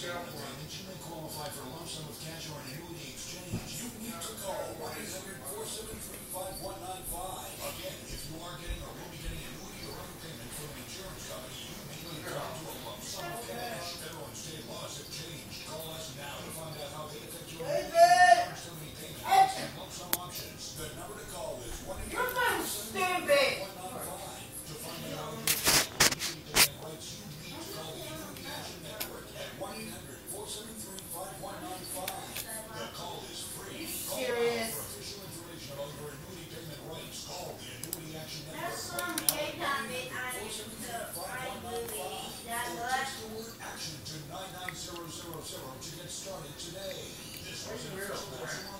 and that you may qualify for a lump sum of cash or an annuity exchange, you need to call 1 800 473 to 99000 to get started today. This is a real official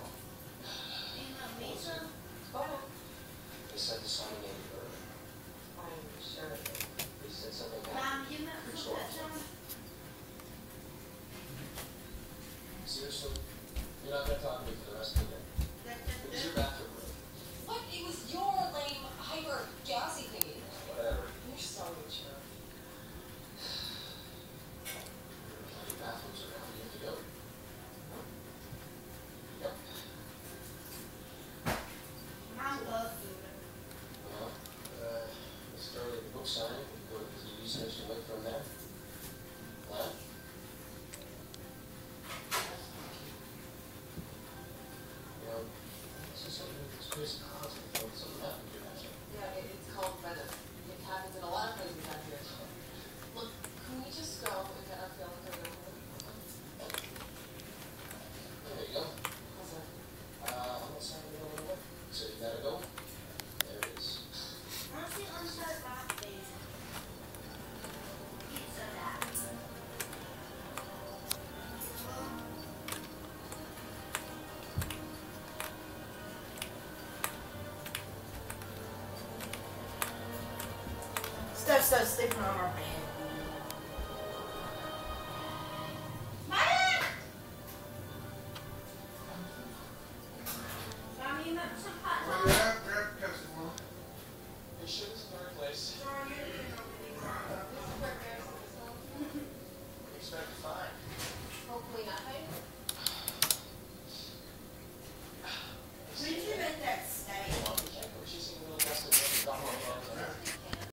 I'm sure said something about Mom, you meant to that? Seriously? You're not going to talk? Stuff, stuff, sleeping on our bed.